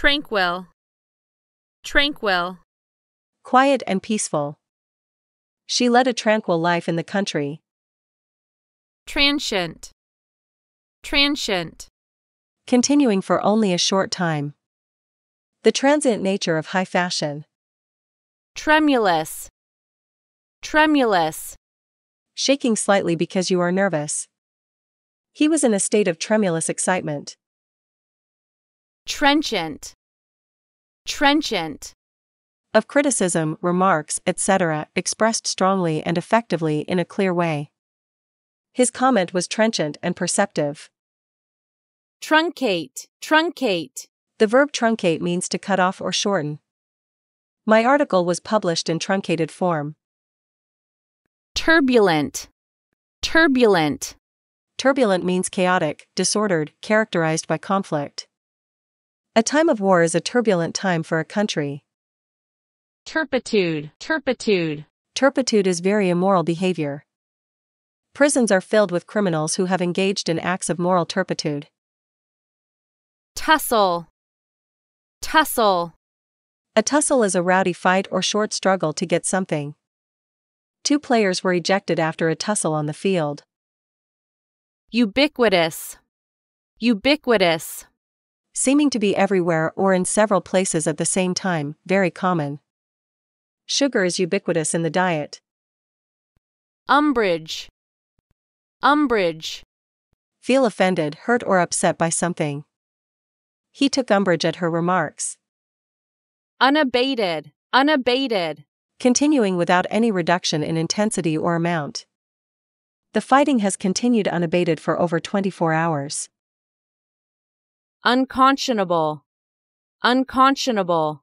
tranquil, tranquil, quiet and peaceful. She led a tranquil life in the country. transient, transient, continuing for only a short time. The transient nature of high fashion, tremulous, tremulous, shaking slightly because you are nervous. He was in a state of tremulous excitement. Trenchant, trenchant, Of criticism, remarks, etc., expressed strongly and effectively in a clear way. His comment was trenchant and perceptive. truncate, truncate, The verb truncate means to cut off or shorten. My article was published in truncated form. turbulent, turbulent, Turbulent means chaotic, disordered, characterized by conflict. A time of war is a turbulent time for a country. turpitude, turpitude, Turpitude is very immoral behavior. Prisons are filled with criminals who have engaged in acts of moral turpitude. tussle, tussle, A tussle is a rowdy fight or short struggle to get something. Two players were ejected after a tussle on the field. ubiquitous, ubiquitous, Seeming to be everywhere or in several places at the same time, very common. Sugar is ubiquitous in the diet. umbrage, umbrage, Feel offended, hurt, or upset by something. He took umbrage at her remarks. unabated, unabated, continuing without any reduction in intensity or amount. The fighting has continued unabated for over 24 hours. Unconscionable, unconscionable,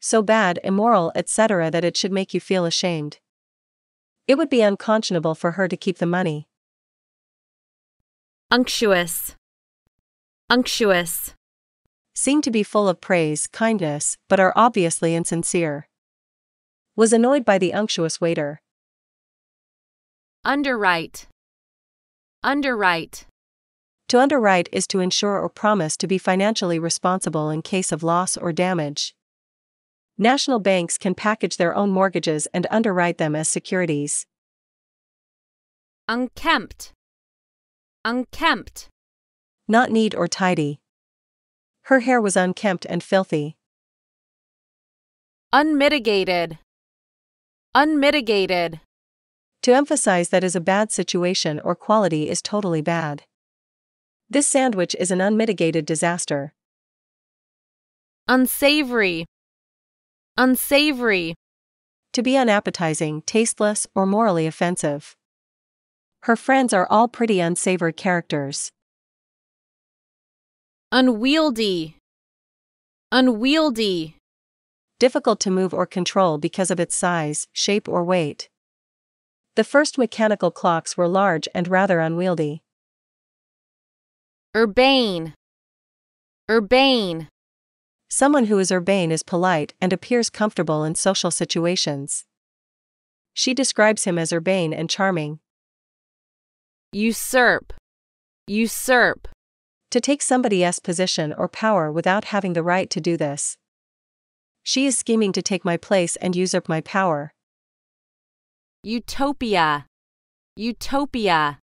So bad, immoral, etc., that it should make you feel ashamed. It would be unconscionable for her to keep the money. unctuous, unctuous, Seem to be full of praise, kindness, but are obviously insincere. Was annoyed by the unctuous waiter. underwrite, underwrite, To underwrite is to insure or promise to be financially responsible in case of loss or damage. National banks can package their own mortgages and underwrite them as securities. unkempt, unkempt, Not neat or tidy. Her hair was unkempt and filthy. unmitigated, unmitigated, To emphasize that is a bad situation or quality is totally bad. This sandwich is an unmitigated disaster. unsavory, unsavory, To be unappetizing, tasteless, or morally offensive. Her friends are all pretty unsavory characters. unwieldy, unwieldy, difficult to move or control because of its size, shape, or weight. The first mechanical clocks were large and rather unwieldy. Urbane, urbane, Someone who is urbane is polite and appears comfortable in social situations. She describes him as urbane and charming. usurp, usurp, To take somebody else's position or power without having the right to do this. She is scheming to take my place and usurp my power. utopia, utopia,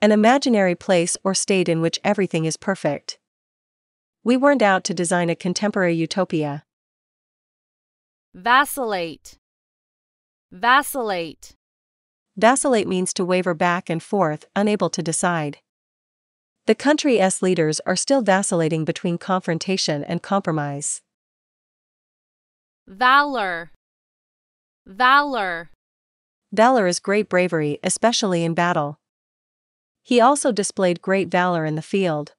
An imaginary place or state in which everything is perfect. We weren't out to design a contemporary utopia. vacillate, vacillate, Vacillate means to waver back and forth, unable to decide. The country's leaders are still vacillating between confrontation and compromise. valor, valor, Valor is great bravery, especially in battle. He also displayed great valor in the field,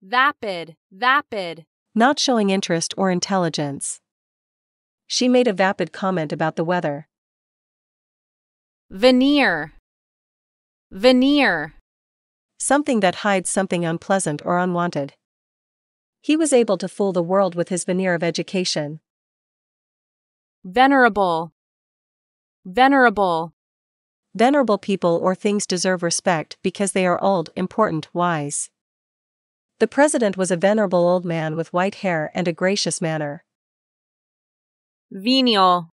vapid, vapid, not showing interest or intelligence. She made a vapid comment about the weather. veneer, veneer, something that hides something unpleasant or unwanted. He was able to fool the world with his veneer of education. venerable, venerable, Venerable people or things deserve respect because they are old, important, wise. The president was a venerable old man with white hair and a gracious manner. Venial.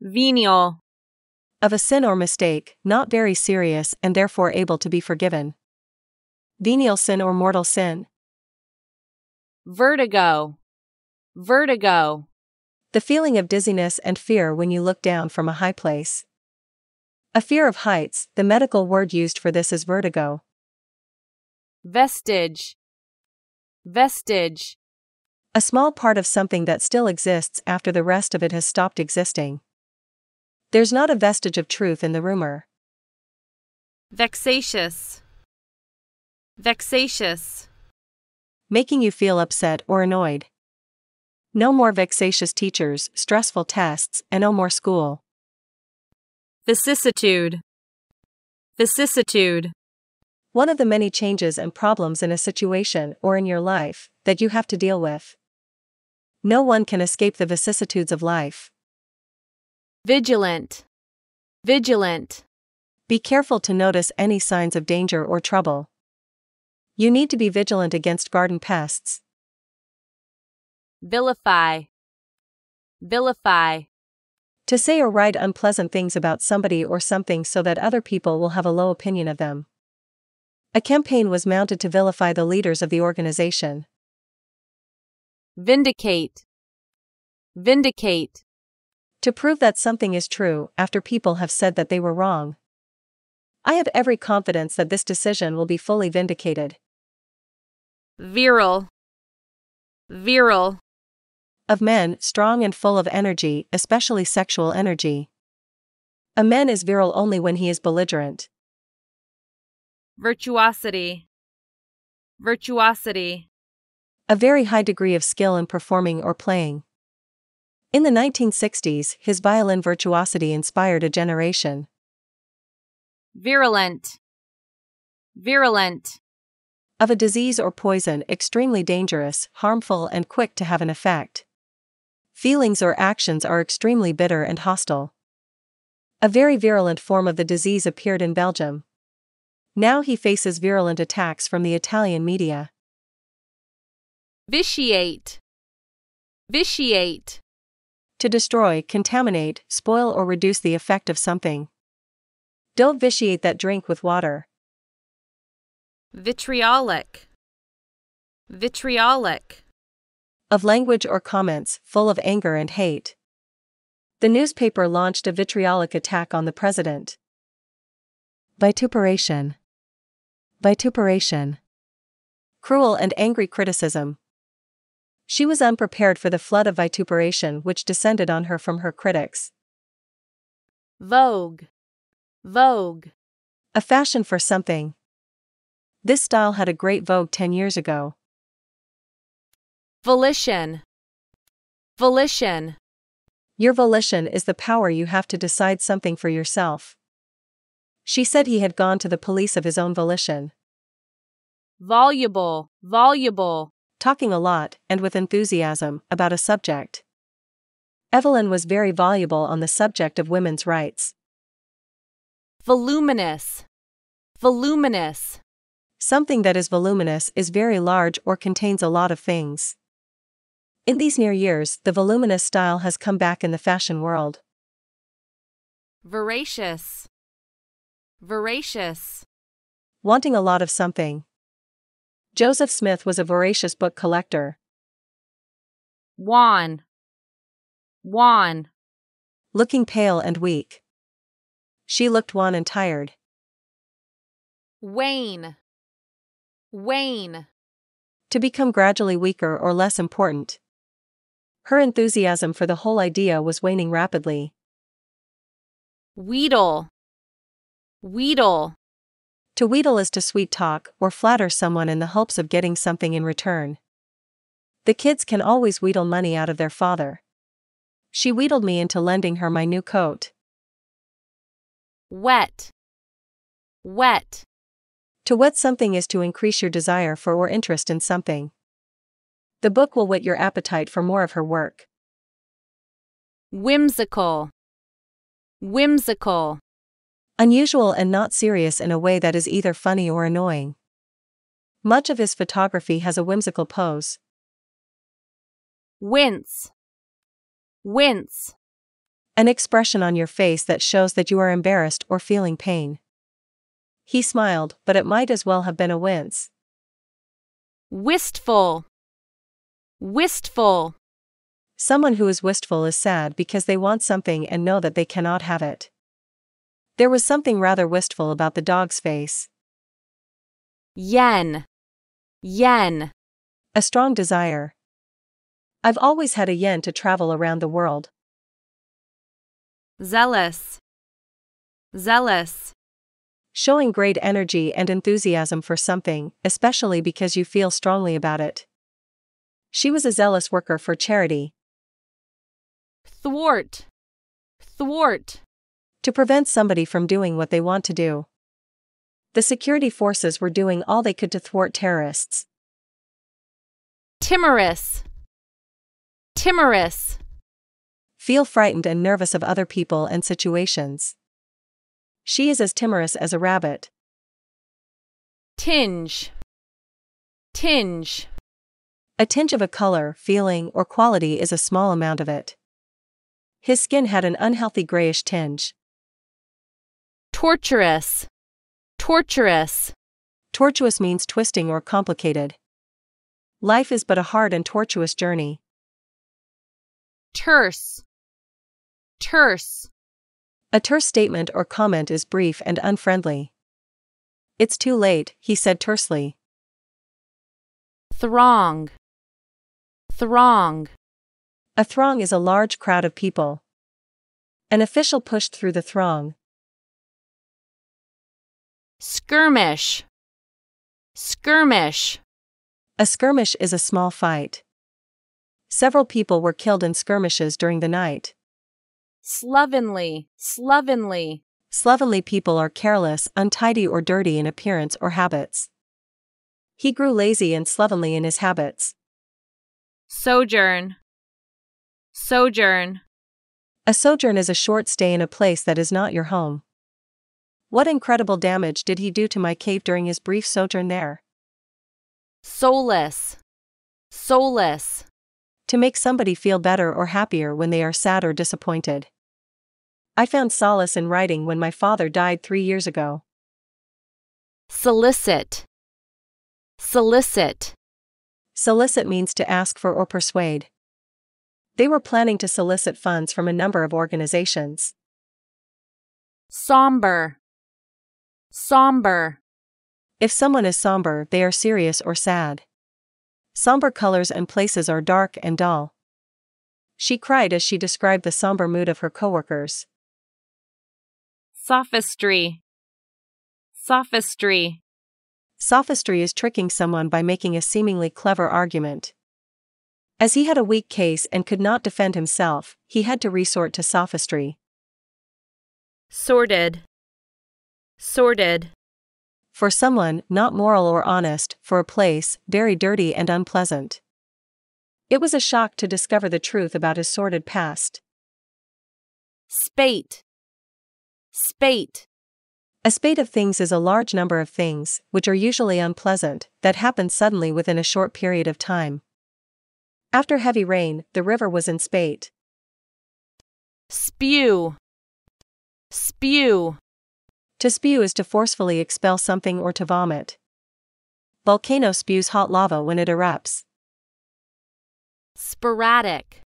Venial. Of a sin or mistake, not very serious and therefore able to be forgiven. Venial sin or mortal sin. Vertigo. Vertigo. The feeling of dizziness and fear when you look down from a high place. A fear of heights, the medical word used for this is vertigo. Vestige. Vestige. A small part of something that still exists after the rest of it has stopped existing. There's not a vestige of truth in the rumor. Vexatious. Vexatious. Making you feel upset or annoyed. No more vexatious teachers, stressful tests, and no more school. Vicissitude. Vicissitude. One of the many changes and problems in a situation or in your life that you have to deal with. No one can escape the vicissitudes of life. Vigilant. Vigilant. Be careful to notice any signs of danger or trouble. You need to be vigilant against garden pests. Vilify. Vilify. To say or write unpleasant things about somebody or something so that other people will have a low opinion of them. A campaign was mounted to vilify the leaders of the organization. Vindicate. Vindicate. To prove that something is true after people have said that they were wrong. I have every confidence that this decision will be fully vindicated. Virile. Virile. Of men, strong and full of energy, especially sexual energy. A man is virile only when he is belligerent. Virtuosity. Virtuosity. A very high degree of skill in performing or playing. In the 1960s, his violin virtuosity inspired a generation. Virulent. Virulent. Of a disease or poison extremely dangerous, harmful, and quick to have an effect. Feelings or actions are extremely bitter and hostile. A very virulent form of the disease appeared in Belgium. Now he faces virulent attacks from the Italian media. Vitiate. Vitiate. To destroy, contaminate, spoil, or reduce the effect of something. Don't vitiate that drink with water. Vitriolic. Vitriolic. Of language or comments full of anger and hate. The newspaper launched a vitriolic attack on the president. Vituperation. Vituperation. Cruel and angry criticism. She was unprepared for the flood of vituperation which descended on her from her critics. Vogue. Vogue. A fashion for something. This style had a great vogue 10 years ago. Volition. Volition. Your volition is the power you have to decide something for yourself. She said he had gone to the police of his own volition. Voluble. Voluble. Talking a lot, and with enthusiasm, about a subject. Evelyn was very voluble on the subject of women's rights. Voluminous. Voluminous. Something that is voluminous is very large or contains a lot of things. In these near years, the voluminous style has come back in the fashion world. Voracious. Voracious. Wanting a lot of something. Joseph Smith was a voracious book collector. Wan. Wan. Looking pale and weak. She looked wan and tired. Wane. Wane. To become gradually weaker or less important. Her enthusiasm for the whole idea was waning rapidly. Wheedle. Wheedle. To wheedle is to sweet talk or flatter someone in the hopes of getting something in return. The kids can always wheedle money out of their father. She wheedled me into lending her my new coat. Whet. Whet. To whet something is to increase your desire for or interest in something. The book will whet your appetite for more of her work. Whimsical. Whimsical. Unusual and not serious in a way that is either funny or annoying. Much of his photography has a whimsical pose. Wince. Wince. An expression on your face that shows that you are embarrassed or feeling pain. He smiled, but it might as well have been a wince. Wistful. Wistful. Someone who is wistful is sad because they want something and know that they cannot have it. There was something rather wistful about the dog's face. Yen. Yen. A strong desire. I've always had a yen to travel around the world. Zealous. Zealous. Showing great energy and enthusiasm for something, especially because you feel strongly about it. She was a zealous worker for charity. Thwart. Thwart. To prevent somebody from doing what they want to do. The security forces were doing all they could to thwart terrorists. Timorous. Timorous. Feel frightened and nervous of other people and situations. She is as timorous as a rabbit. Tinge. Tinge. A tinge of a color, feeling, or quality is a small amount of it. His skin had an unhealthy grayish tinge. Tortuous. Torturous. Tortuous means twisting or complicated. Life is but a hard and tortuous journey. Terse. Terse. A terse statement or comment is brief and unfriendly. It's too late, he said tersely. Throng. Throng. A throng is a large crowd of people. An official pushed through the throng. Skirmish. Skirmish. A skirmish is a small fight. Several people were killed in skirmishes during the night. Slovenly. Slovenly. Slovenly people are careless, untidy, or dirty in appearance or habits. He grew lazy and slovenly in his habits. Sojourn. Sojourn. A sojourn is a short stay in a place that is not your home. What incredible damage did he do to my cave during his brief sojourn there? Solace. Solace. To make somebody feel better or happier when they are sad or disappointed. I found solace in writing when my father died three years ago. Solicit. Solicit. Solicit means to ask for or persuade. They were planning to solicit funds from a number of organizations. Somber. Somber. If someone is somber, they are serious or sad. Somber colors and places are dark and dull. She cried as she described the somber mood of her coworkers. Sophistry. Sophistry. Sophistry is tricking someone by making a seemingly clever argument. As he had a weak case and could not defend himself, he had to resort to sophistry. Sordid. Sordid. For someone, not moral or honest, for a place, very dirty and unpleasant. It was a shock to discover the truth about his sordid past. Spate. Spate. A spate of things is a large number of things, which are usually unpleasant, that happen suddenly within a short period of time. After heavy rain, the river was in spate. Spew. Spew. To spew is to forcefully expel something or to vomit. Volcano spews hot lava when it erupts. Sporadic.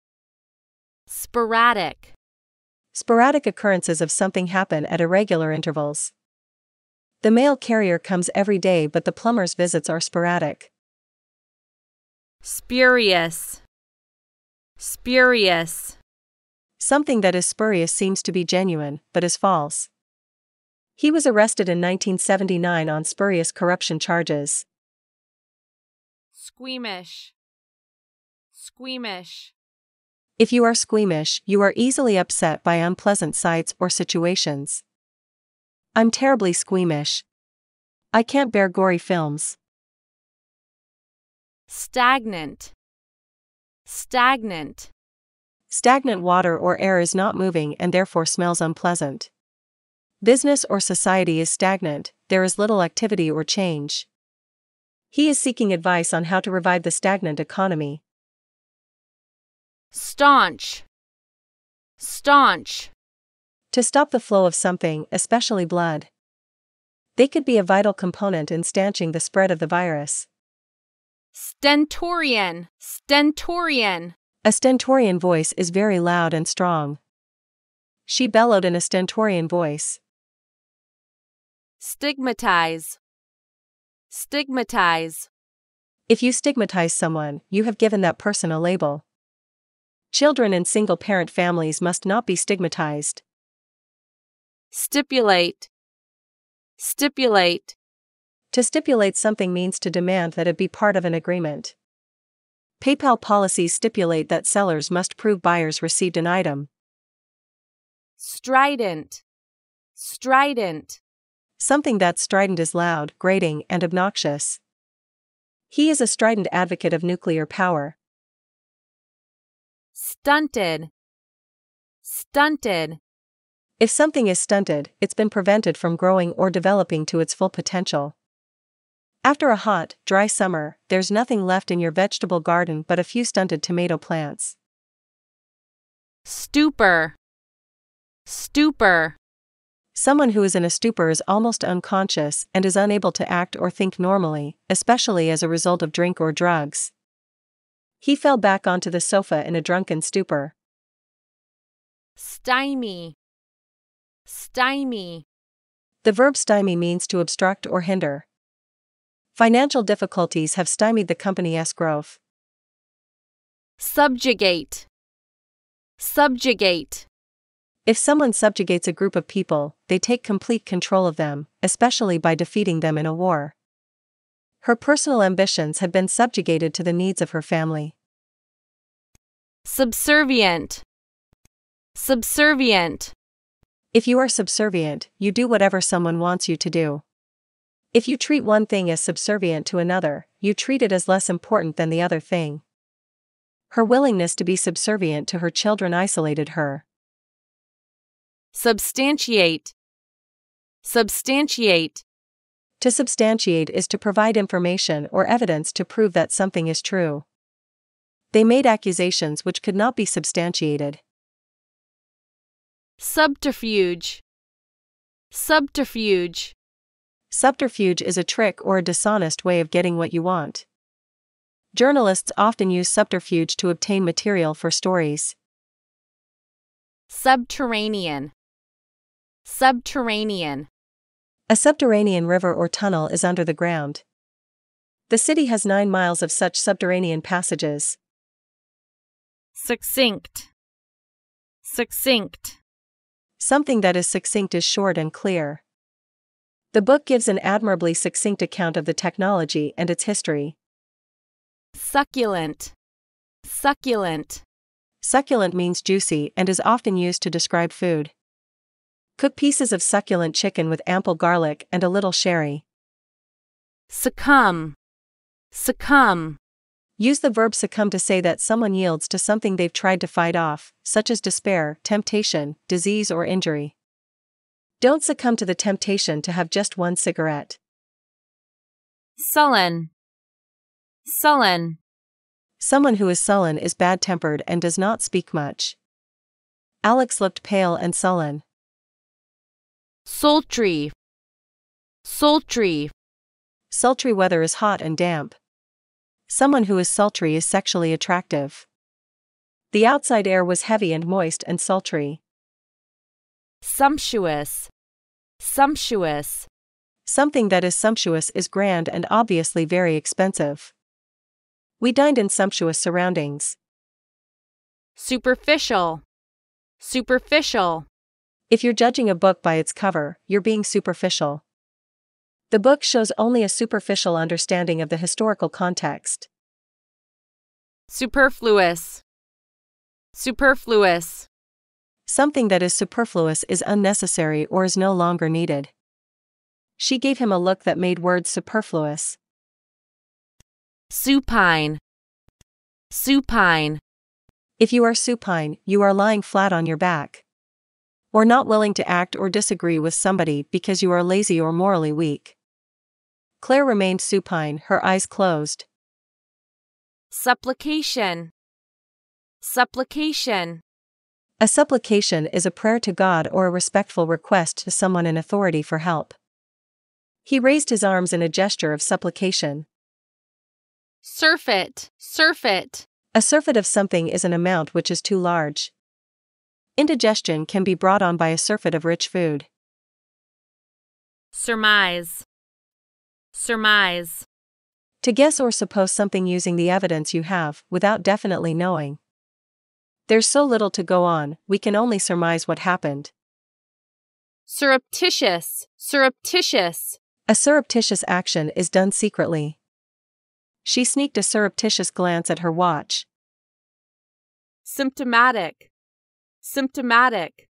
Sporadic. Sporadic occurrences of something happen at irregular intervals. The mail carrier comes every day, but the plumber's visits are sporadic. Spurious. Spurious. Something that is spurious seems to be genuine, but is false. He was arrested in 1979 on spurious corruption charges. Squeamish. Squeamish. If you are squeamish, you are easily upset by unpleasant sights or situations. I'm terribly squeamish. I can't bear gory films. Stagnant. Stagnant. Stagnant water or air is not moving and therefore smells unpleasant. Business or society is stagnant, there is little activity or change. He is seeking advice on how to revive the stagnant economy. Staunch. Staunch. To stop the flow of something, especially blood. They could be a vital component in stanching the spread of the virus. Stentorian. Stentorian. A stentorian voice is very loud and strong. She bellowed in a stentorian voice. Stigmatize. Stigmatize. If you stigmatize someone, you have given that person a label. Children in single parent families must not be stigmatized. Stipulate. Stipulate. To stipulate something means to demand that it be part of an agreement. PayPal policies stipulate that sellers must prove buyers received an item. Strident. Strident. Something that's strident is loud, grating, and obnoxious. He is a strident advocate of nuclear power. Stunted. Stunted. If something is stunted, it's been prevented from growing or developing to its full potential. After a hot, dry summer, there's nothing left in your vegetable garden but a few stunted tomato plants. Stupor. Stupor. Someone who is in a stupor is almost unconscious and is unable to act or think normally, especially as a result of drink or drugs. He fell back onto the sofa in a drunken stupor. Stymie. Stymie. The verb stymie means to obstruct or hinder. Financial difficulties have stymied the company's growth. Subjugate. Subjugate. If someone subjugates a group of people, they take complete control of them, especially by defeating them in a war. Her personal ambitions had been subjugated to the needs of her family. Subservient. Subservient. If you are subservient, you do whatever someone wants you to do. If you treat one thing as subservient to another, you treat it as less important than the other thing. Her willingness to be subservient to her children isolated her. Substantiate. Substantiate. To substantiate is to provide information or evidence to prove that something is true. They made accusations which could not be substantiated. Subterfuge. Subterfuge. Subterfuge is a trick or a dishonest way of getting what you want. Journalists often use subterfuge to obtain material for stories. Subterranean. Subterranean. A subterranean river or tunnel is under the ground. The city has nine miles of such subterranean passages. Succinct. Succinct. Something that is succinct is short and clear. The book gives an admirably succinct account of the technology and its history. Succulent. Succulent. Succulent means juicy and is often used to describe food. Cook pieces of succulent chicken with ample garlic and a little sherry. Succumb. Succumb. Use the verb succumb to say that someone yields to something they've tried to fight off, such as despair, temptation, disease, or injury. Don't succumb to the temptation to have just one cigarette. Sullen. Sullen. Someone who is sullen is bad tempered and does not speak much. Alex looked pale and sullen. Sultry. Sultry. Sultry weather is hot and damp. Someone who is sultry is sexually attractive. The outside air was heavy and moist and sultry. Sumptuous. Sumptuous. Something that is sumptuous is grand and obviously very expensive. We dined in sumptuous surroundings. Superficial. Superficial. If you're judging a book by its cover, you're being superficial. The book shows only a superficial understanding of the historical context. Superfluous. Superfluous. Something that is superfluous is unnecessary or is no longer needed. She gave him a look that made words superfluous. Supine. Supine. If you are supine, you are lying flat on your back. Or not willing to act or disagree with somebody because you are lazy or morally weak. Claire remained supine, her eyes closed. Supplication. Supplication. A supplication is a prayer to God or a respectful request to someone in authority for help. He raised his arms in a gesture of supplication. Surfeit. Surfeit. A surfeit of something is an amount which is too large. Indigestion can be brought on by a surfeit of rich food. Surmise. Surmise. To guess or suppose something using the evidence you have, without definitely knowing. There's so little to go on, we can only surmise what happened. Surreptitious. Surreptitious. A surreptitious action is done secretly. She sneaked a surreptitious glance at her watch. Symptomatic. Symptomatic.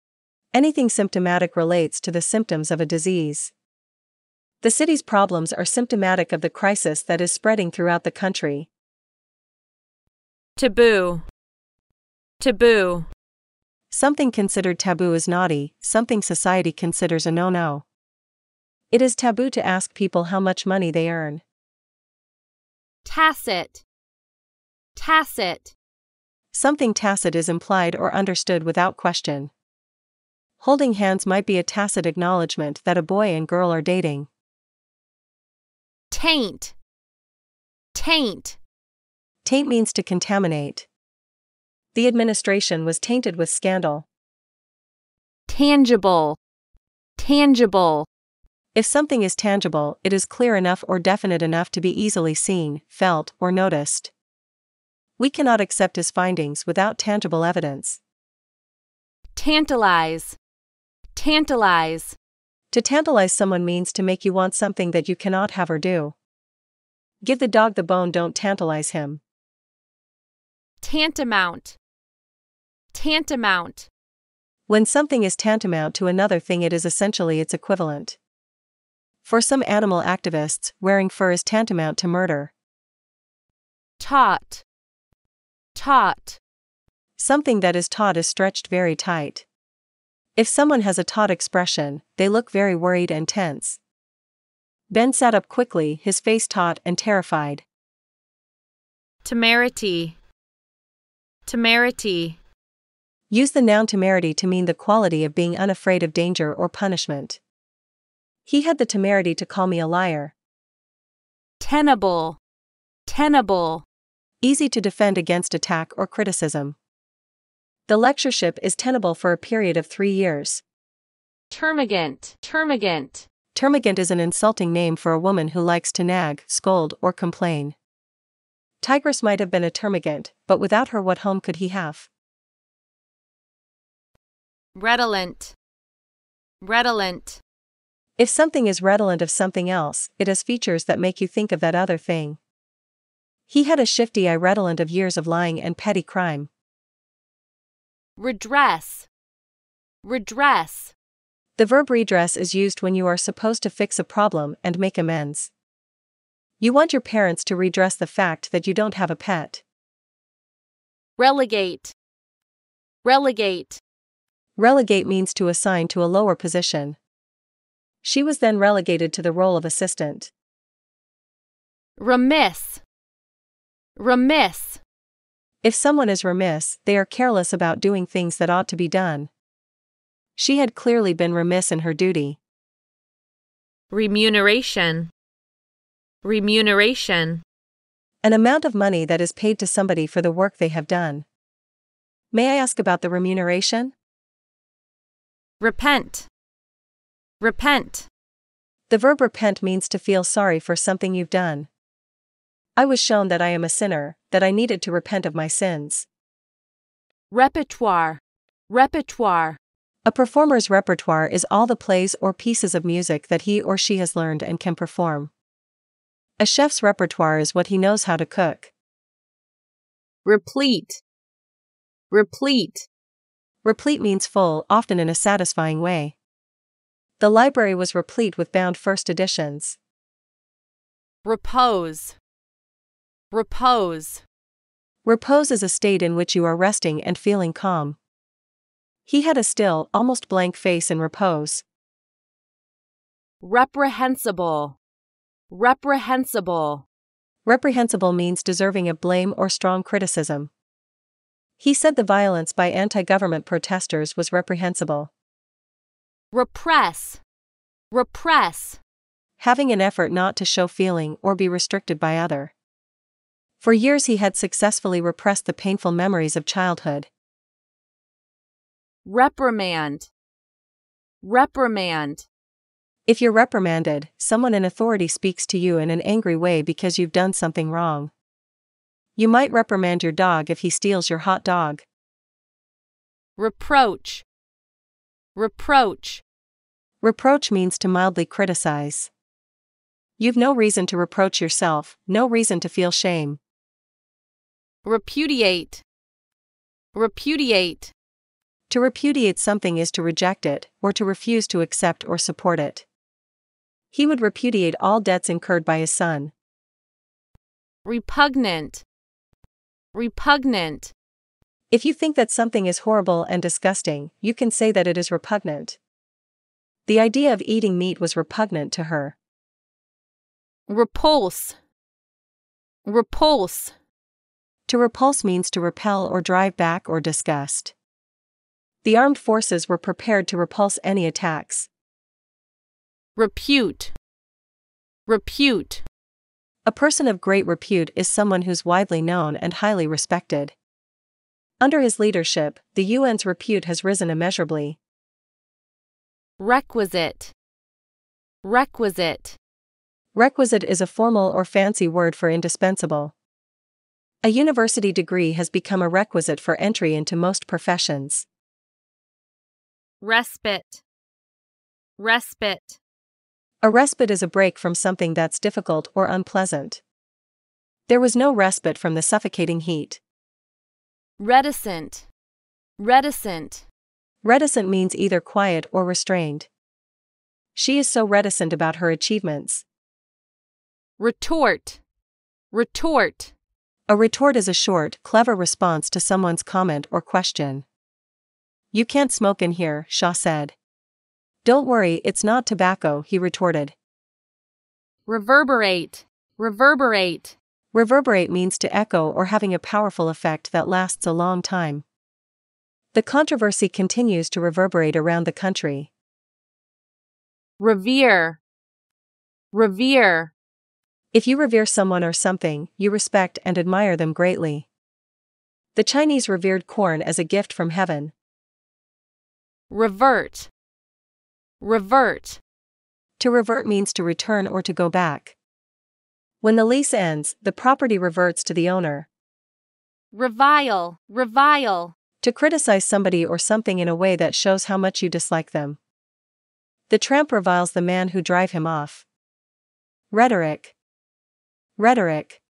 Anything symptomatic relates to the symptoms of a disease. The city's problems are symptomatic of the crisis that is spreading throughout the country. Taboo. Taboo. Something considered taboo is naughty, something society considers a no no. It is taboo to ask people how much money they earn. Tacit. Tacit. Something tacit is implied or understood without question. Holding hands might be a tacit acknowledgement that a boy and girl are dating. Taint. Taint. Taint means to contaminate. The administration was tainted with scandal. Tangible. Tangible. If something is tangible, it is clear enough or definite enough to be easily seen, felt, or noticed. We cannot accept his findings without tangible evidence. Tantalize. Tantalize. To tantalize someone means to make you want something that you cannot have or do. Give the dog the bone, don't tantalize him. Tantamount. Tantamount. When something is tantamount to another thing, it is essentially its equivalent. For some animal activists, wearing fur is tantamount to murder. Taut. Taut. Something that is taut is stretched very tight. If someone has a taut expression, they look very worried and tense. Ben sat up quickly, his face taut and terrified. Temerity. Temerity. Use the noun temerity to mean the quality of being unafraid of danger or punishment. He had the temerity to call me a liar. Tenable. Tenable. Easy to defend against attack or criticism. The lectureship is tenable for a period of three years. Termagant. Termagant. Termagant is an insulting name for a woman who likes to nag, scold, or complain. Tigress might have been a termagant, but without her, what home could he have? Redolent. Redolent. If something is redolent of something else, it has features that make you think of that other thing. He had a shifty eye redolent of years of lying and petty crime. Redress. Redress. The verb redress is used when you are supposed to fix a problem and make amends. You want your parents to redress the fact that you don't have a pet. Relegate. Relegate. Relegate means to assign to a lower position. She was then relegated to the role of assistant. Remiss. Remiss. If someone is remiss, they are careless about doing things that ought to be done. She had clearly been remiss in her duty. Remuneration. Remuneration. An amount of money that is paid to somebody for the work they have done. May I ask about the remuneration? Repent. Repent. The verb repent means to feel sorry for something you've done. I was shown that I am a sinner, that I needed to repent of my sins. Repertoire. Repertoire. A performer's repertoire is all the plays or pieces of music that he or she has learned and can perform. A chef's repertoire is what he knows how to cook. Replete. Replete. Replete means full, often in a satisfying way. The library was replete with bound first editions. Repose. Repose. Repose is a state in which you are resting and feeling calm. He had a still, almost blank face in repose. Reprehensible. Reprehensible. Reprehensible means deserving of blame or strong criticism. He said the violence by anti government protesters was reprehensible. Repress. Repress. Having an effort not to show feeling or be restricted by other. For years he had successfully repressed the painful memories of childhood. Reprimand. Reprimand. If you're reprimanded, someone in authority speaks to you in an angry way because you've done something wrong. You might reprimand your dog if he steals your hot dog. Reproach. Reproach. Reproach means to mildly criticize. You've no reason to reproach yourself, no reason to feel shame. Repudiate. Repudiate. To repudiate something is to reject it, or to refuse to accept or support it. He would repudiate all debts incurred by his son. Repugnant. Repugnant. If you think that something is horrible and disgusting, you can say that it is repugnant. The idea of eating meat was repugnant to her. Repulse. Repulse. To repulse means to repel or drive back or disgust. The armed forces were prepared to repulse any attacks. Repute. Repute. A person of great repute is someone who's widely known and highly respected. Under his leadership, the UN's repute has risen immeasurably. Requisite. Requisite. Requisite is a formal or fancy word for indispensable. A university degree has become a requisite for entry into most professions. Respite. Respite. A respite is a break from something that's difficult or unpleasant. There was no respite from the suffocating heat. Reticent. Reticent. Reticent means either quiet or restrained. She is so reticent about her achievements. Retort. Retort. A retort is a short, clever response to someone's comment or question. You can't smoke in here, Shaw said. Don't worry, it's not tobacco, he retorted. Reverberate. Reverberate. Reverberate means to echo or having a powerful effect that lasts a long time. The controversy continues to reverberate around the country. Revere. Revere. If you revere someone or something, you respect and admire them greatly. The Chinese revered corn as a gift from heaven. Revert. Revert. To revert means to return or to go back. When the lease ends, the property reverts to the owner. Revile. Revile. To criticize somebody or something in a way that shows how much you dislike them. The tramp reviles the man who drive him off. Rhetoric. Rhetoric.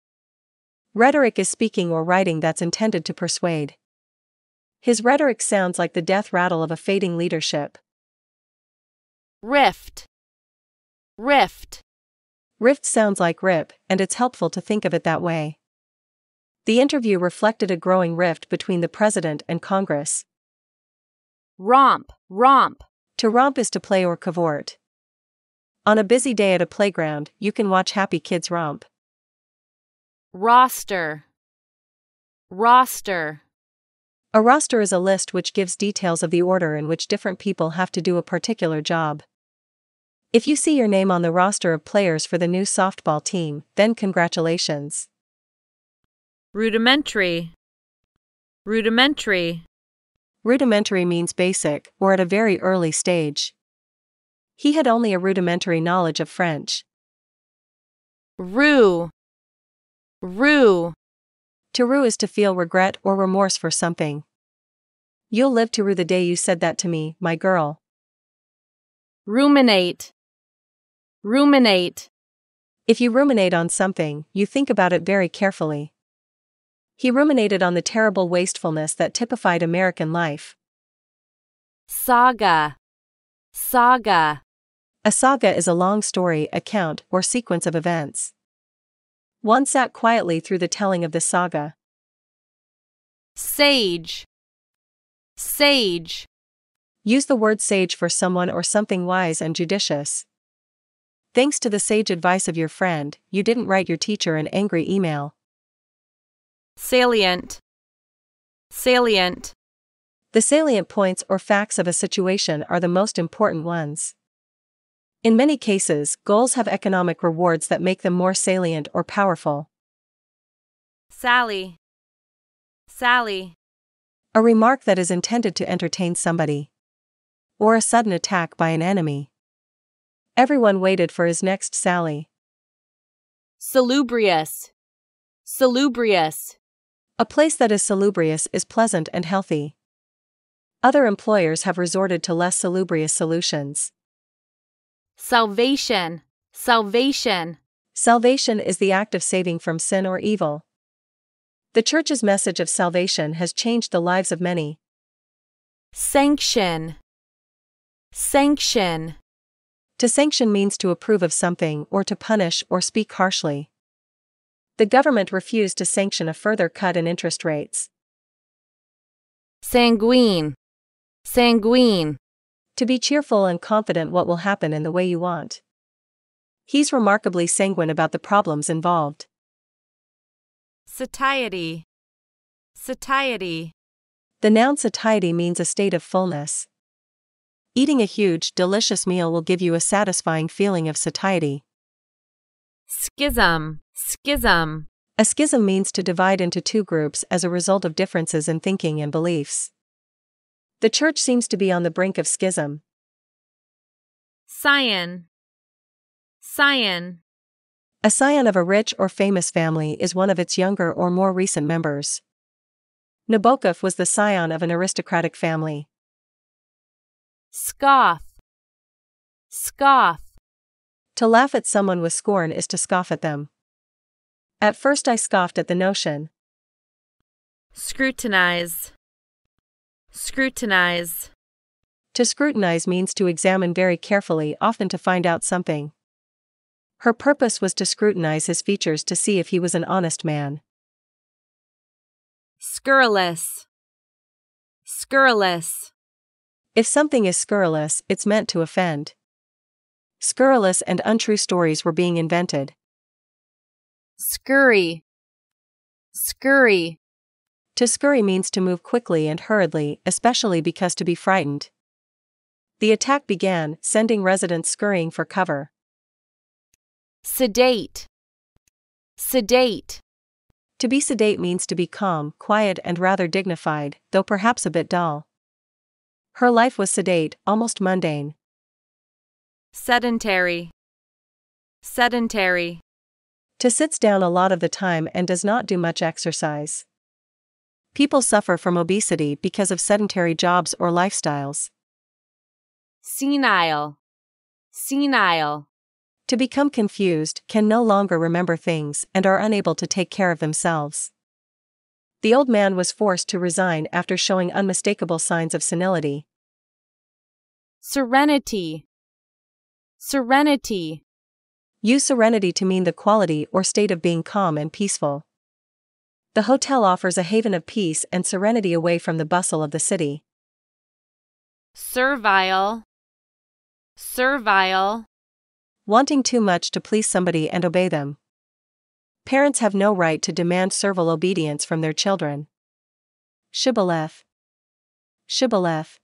Rhetoric is speaking or writing that's intended to persuade. His rhetoric sounds like the death rattle of a fading leadership. Rift. Rift. Rift sounds like rip, and it's helpful to think of it that way. The interview reflected a growing rift between the president and Congress. Romp. Romp. To romp is to play or cavort. On a busy day at a playground, you can watch happy kids romp. Roster. Roster. A roster is a list which gives details of the order in which different people have to do a particular job. If you see your name on the roster of players for the new softball team, then congratulations. Rudimentary. Rudimentary. Rudimentary means basic, or at a very early stage. He had only a rudimentary knowledge of French. Rue. Rue. To rue is to feel regret or remorse for something. You'll live to rue the day you said that to me, my girl. Ruminate. Ruminate. If you ruminate on something, you think about it very carefully. He ruminated on the terrible wastefulness that typified American life. Saga. Saga. A saga is a long story, account, or sequence of events. One sat quietly through the telling of the saga. Sage. Sage. Use the word sage for someone or something wise and judicious. Thanks to the sage advice of your friend, you didn't write your teacher an angry email. Salient. Salient. The salient points or facts of a situation are the most important ones. In many cases, goals have economic rewards that make them more salient or powerful. Sally. Sally. A remark that is intended to entertain somebody. Or a sudden attack by an enemy. Everyone waited for his next sally. Salubrious. Salubrious. A place that is salubrious is pleasant and healthy. Other employers have resorted to less salubrious solutions. Salvation. Salvation. Salvation is the act of saving from sin or evil. The Church's message of salvation has changed the lives of many. Sanction. Sanction. To sanction means to approve of something or to punish or speak harshly. The government refused to sanction a further cut in interest rates. Sanguine. Sanguine. To be cheerful and confident what will happen in the way you want. He's remarkably sanguine about the problems involved. Satiety. Satiety. The noun satiety means a state of fullness. Eating a huge, delicious meal will give you a satisfying feeling of satiety. Schism. Schism. A schism means to divide into two groups as a result of differences in thinking and beliefs. The church seems to be on the brink of schism. Scion. Scion. A scion of a rich or famous family is one of its younger or more recent members. Nabokov was the scion of an aristocratic family. Scoff. Scoff. To laugh at someone with scorn is to scoff at them. At first I scoffed at the notion. Scrutinize. Scrutinize. To scrutinize means to examine very carefully, often to find out something. Her purpose was to scrutinize his features to see if he was an honest man. Scurrilous. Scurrilous. If something is scurrilous, it's meant to offend. Scurrilous and untrue stories were being invented. Scurry. Scurry. To scurry means to move quickly and hurriedly, especially because to be frightened. The attack began, sending residents scurrying for cover. Sedate. Sedate. To be sedate means to be calm, quiet, and rather dignified, though perhaps a bit dull. Her life was sedate, almost mundane. Sedentary. Sedentary. To sits down a lot of the time and does not do much exercise. People suffer from obesity because of sedentary jobs or lifestyles. Senile. Senile. To become confused, can no longer remember things, and are unable to take care of themselves. The old man was forced to resign after showing unmistakable signs of senility. Serenity. Serenity. Use serenity to mean the quality or state of being calm and peaceful. The hotel offers a haven of peace and serenity away from the bustle of the city. Servile. Servile. Wanting too much to please somebody and obey them. Parents have no right to demand servile obedience from their children. Shibboleth. Shibboleth.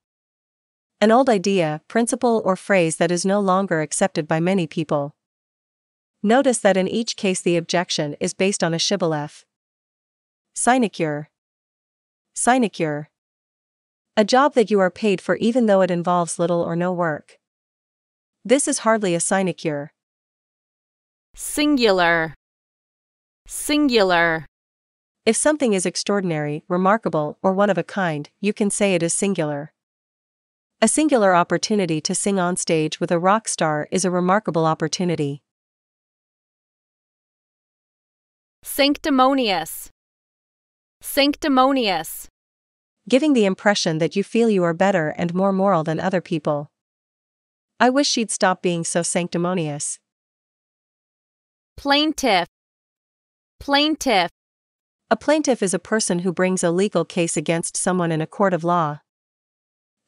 An old idea, principle, or phrase that is no longer accepted by many people. Notice that in each case the objection is based on a shibboleth. Sinecure. Sinecure. A job that you are paid for even though it involves little or no work. This is hardly a sinecure. Singular. Singular. If something is extraordinary, remarkable, or one of a kind, you can say it is singular. A singular opportunity to sing on stage with a rock star is a remarkable opportunity. Sanctimonious. Sanctimonious. Giving the impression that you feel you are better and more moral than other people. I wish she'd stop being so sanctimonious. Plaintiff. Plaintiff. A plaintiff is a person who brings a legal case against someone in a court of law.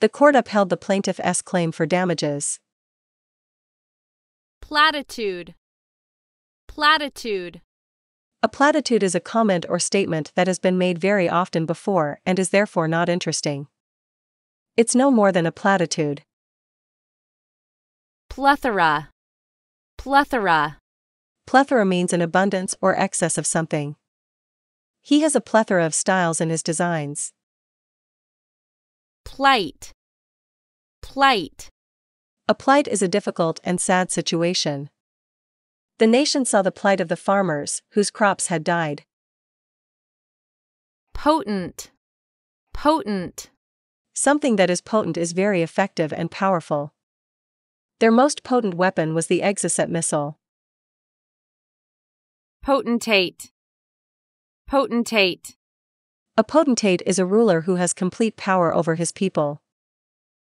The court upheld the plaintiff's claim for damages. Platitude. Platitude. A platitude is a comment or statement that has been made very often before and is therefore not interesting. It's no more than a platitude. Plethora. Plethora. Plethora means an abundance or excess of something. He has a plethora of styles in his designs. Plight. Plight. A plight is a difficult and sad situation. The nation saw the plight of the farmers, whose crops had died. Potent. Potent. Something that is potent is very effective and powerful. Their most potent weapon was the Exocet missile. Potentate. Potentate. A potentate is a ruler who has complete power over his people.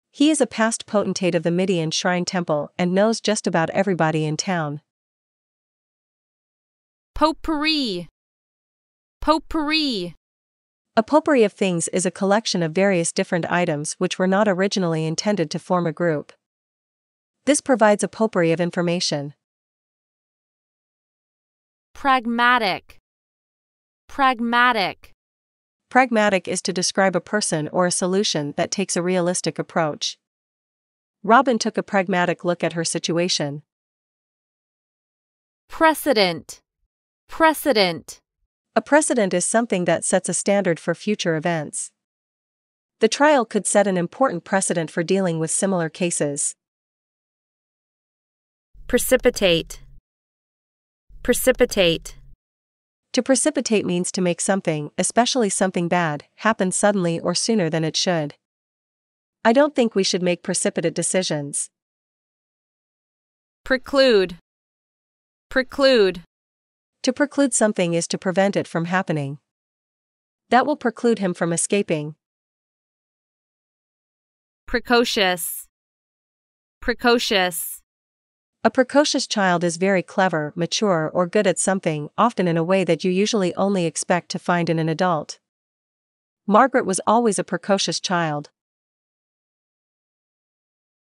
He is a past potentate of the Midian Shrine Temple and knows just about everybody in town. Potpourri. Potpourri. A potpourri of things is a collection of various different items which were not originally intended to form a group. This provides a potpourri of information. Pragmatic. Pragmatic. Pragmatic is to describe a person or a solution that takes a realistic approach. Robin took a pragmatic look at her situation. Precedent. Precedent. A precedent is something that sets a standard for future events. The trial could set an important precedent for dealing with similar cases. Precipitate. Precipitate. To precipitate means to make something, especially something bad, happen suddenly or sooner than it should. I don't think we should make precipitate decisions. Preclude. Preclude. To preclude something is to prevent it from happening. That will preclude him from escaping. Precocious. Precocious. A precocious child is very clever, mature, or good at something, often in a way that you usually only expect to find in an adult. Margaret was always a precocious child.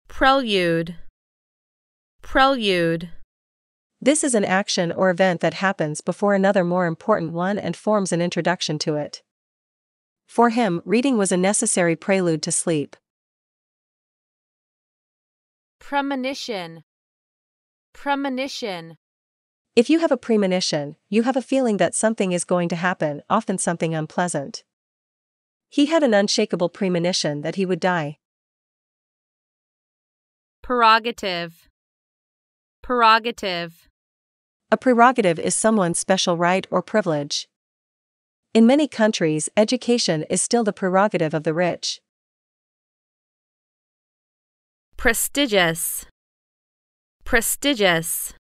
Prelude. Prelude. This is an action or event that happens before another more important one and forms an introduction to it. For him, reading was a necessary prelude to sleep. Premonition. Premonition. If you have a premonition, you have a feeling that something is going to happen, often something unpleasant. He had an unshakable premonition that he would die. Prerogative. Prerogative. A prerogative is someone's special right or privilege. In many countries, education is still the prerogative of the rich. Prestigious. Prestigious.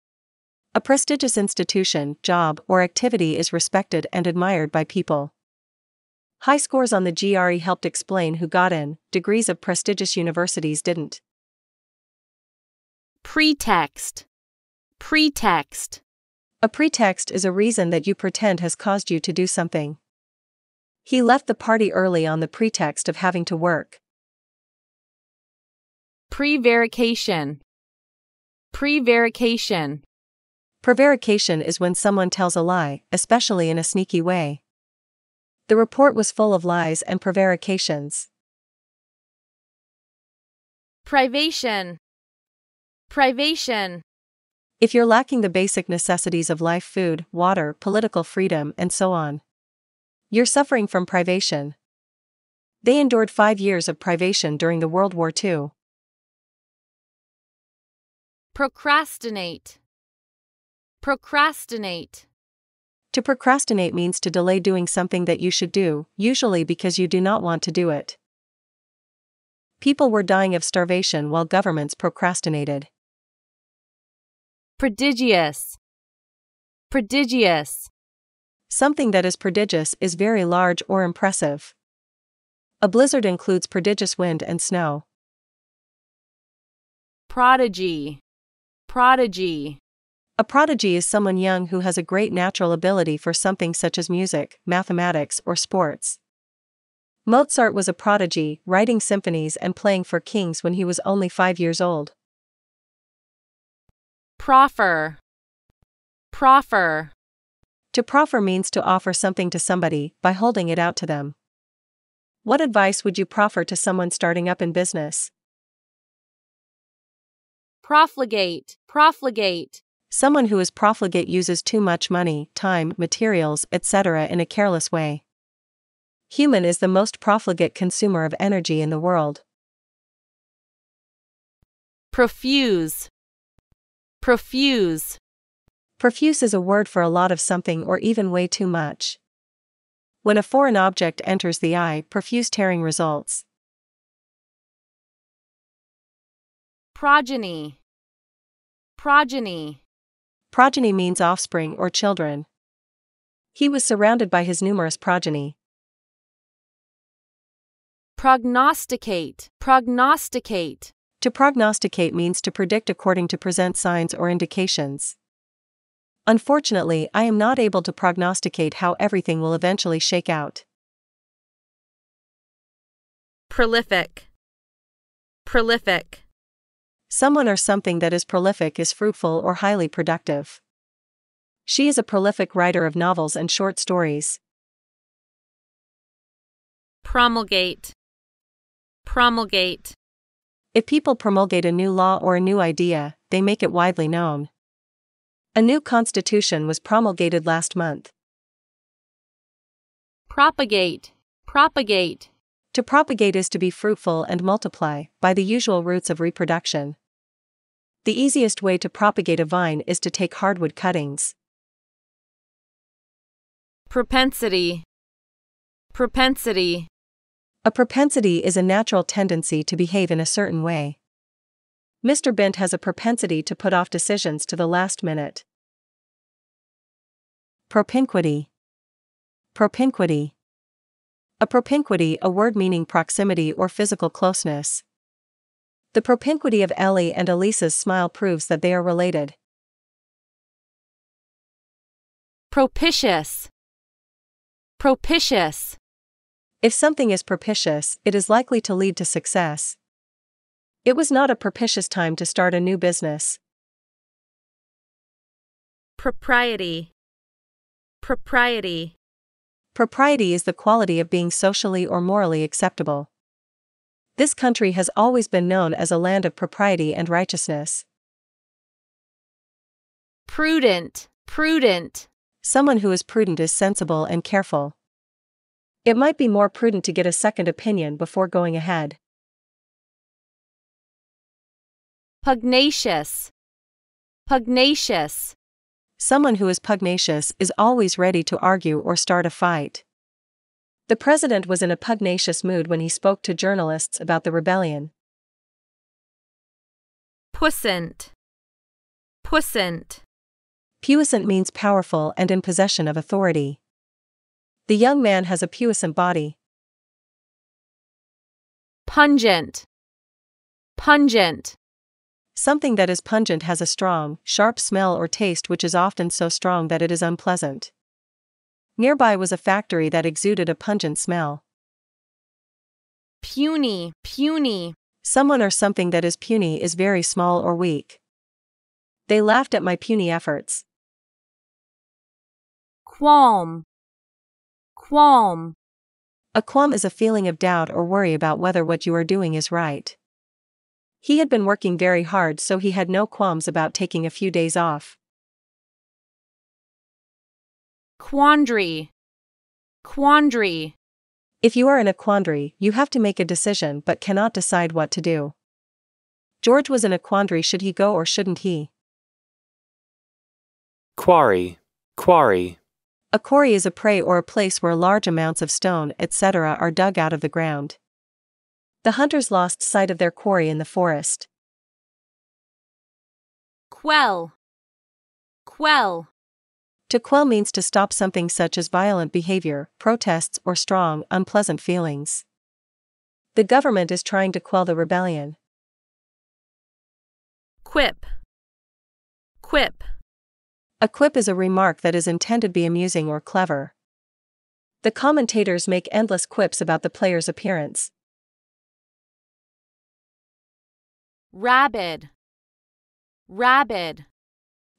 A prestigious institution, job, or activity is respected and admired by people. High scores on the GRE helped explain who got in, degrees of prestigious universities didn't. Pretext. Pretext. A pretext is a reason that you pretend has caused you to do something. He left the party early on the pretext of having to work. Prevarication. Prevarication. Prevarication is when someone tells a lie, especially in a sneaky way. The report was full of lies and prevarications. Privation. Privation. If you're lacking the basic necessities of life food, water, political freedom, and so on, you're suffering from privation. They endured five years of privation during the World War II. Procrastinate. Procrastinate. To procrastinate means to delay doing something that you should do, usually because you do not want to do it. People were dying of starvation while governments procrastinated. Prodigious. Prodigious. Something that is prodigious is very large or impressive. A blizzard includes prodigious wind and snow. Prodigy. Prodigy. A prodigy is someone young who has a great natural ability for something such as music, mathematics, or sports. Mozart was a prodigy, writing symphonies and playing for kings when he was only five years old. Proffer. Proffer. To proffer means to offer something to somebody by holding it out to them. What advice would you proffer to someone starting up in business? Profligate. Profligate. Someone who is profligate uses too much money, time, materials, etc. in a careless way. Human is the most profligate consumer of energy in the world. Profuse. Profuse. Profuse is a word for a lot of something or even way too much. When a foreign object enters the eye, profuse tearing results. Progeny. Progeny. Progeny means offspring or children. He was surrounded by his numerous progeny. Prognosticate. Prognosticate. To prognosticate means to predict according to present signs or indications. Unfortunately, I am not able to prognosticate how everything will eventually shake out. Prolific. Prolific. Someone or something that is prolific is fruitful or highly productive. She is a prolific writer of novels and short stories. Promulgate. Promulgate. If people promulgate a new law or a new idea, they make it widely known. A new constitution was promulgated last month. Propagate. Propagate. To propagate is to be fruitful and multiply, by the usual routes of reproduction. The easiest way to propagate a vine is to take hardwood cuttings. Propensity. Propensity. A propensity is a natural tendency to behave in a certain way. Mr. Bent has a propensity to put off decisions to the last minute. Propinquity. Propinquity. A propinquity, a word meaning proximity or physical closeness. The propinquity of Ellie and Elisa's smile proves that they are related. Propitious. Propitious. If something is propitious, it is likely to lead to success. It was not a propitious time to start a new business. Propriety. Propriety. Propriety is the quality of being socially or morally acceptable. This country has always been known as a land of propriety and righteousness. Prudent. Prudent. Someone who is prudent is sensible and careful. It might be more prudent to get a second opinion before going ahead. Pugnacious. Pugnacious. Someone who is pugnacious is always ready to argue or start a fight. The president was in a pugnacious mood when he spoke to journalists about the rebellion. Puissant. Puissant. Puissant means powerful and in possession of authority. The young man has a puissant body. Pungent. Pungent. Something that is pungent has a strong, sharp smell or taste which is often so strong that it is unpleasant. Nearby was a factory that exuded a pungent smell. Puny. Puny. Someone or something that is puny is very small or weak. They laughed at my puny efforts. Qualm. Qualm. A qualm is a feeling of doubt or worry about whether what you are doing is right. He had been working very hard so he had no qualms about taking a few days off. Quandary. Quandary. If you are in a quandary, you have to make a decision but cannot decide what to do. George was in a quandary should he go or shouldn't he? Quarry. Quarry. A quarry is a prey or a place where large amounts of stone, etc., are dug out of the ground. The hunters lost sight of their quarry in the forest. Quell. Quell. To quell means to stop something such as violent behavior, protests, or strong, unpleasant feelings. The government is trying to quell the rebellion. Quip. Quip. A quip is a remark that is intended to be amusing or clever. The commentators make endless quips about the player's appearance. Rabid. Rabid.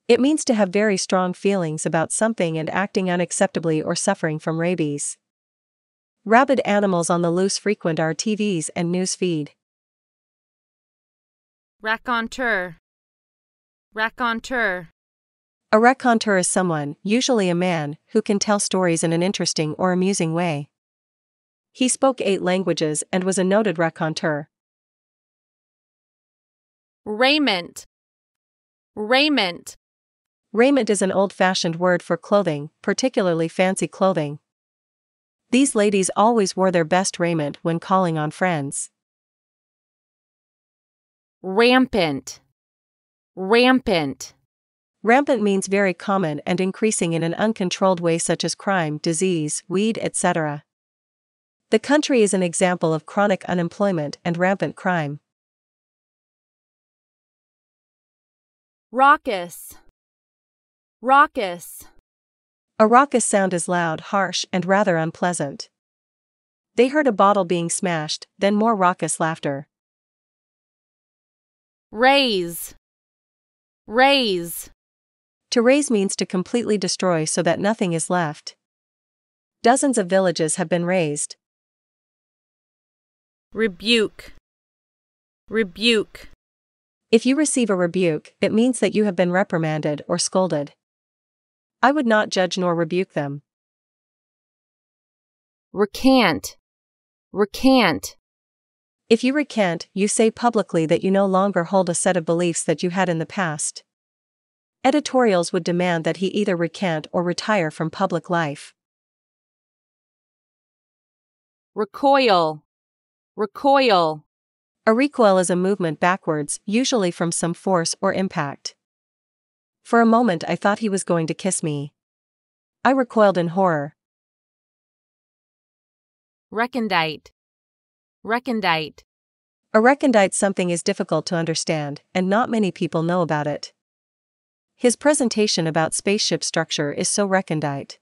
It means to have very strong feelings about something and acting unacceptably or suffering from rabies. Rabid animals on the loose frequent our TVs and news feed. raconteur, raconteur, A raconteur is someone, usually a man, who can tell stories in an interesting or amusing way. He spoke eight languages and was a noted raconteur. raiment, raiment, Raiment is an old fashioned word for clothing, particularly fancy clothing. These ladies always wore their best raiment when calling on friends. rampant, rampant, Rampant means very common and increasing in an uncontrolled way, such as crime, disease, weed, etc. The country is an example of chronic unemployment and rampant crime. raucous, raucous, A raucous sound is loud, harsh, and rather unpleasant. They heard a bottle being smashed, then more raucous laughter. raze, raze, To raze means to completely destroy so that nothing is left. Dozens of villages have been razed. rebuke, rebuke, If you receive a rebuke, it means that you have been reprimanded or scolded. I would not judge nor rebuke them. recant, recant, If you recant, you say publicly that you no longer hold a set of beliefs that you had in the past. Editorials would demand that he either recant or retire from public life. recoil, recoil, A recoil is a movement backwards, usually from some force or impact. For a moment, I thought he was going to kiss me. I recoiled in horror. recondite, recondite, A recondite something is difficult to understand, and not many people know about it. His presentation about spaceship structure is so recondite.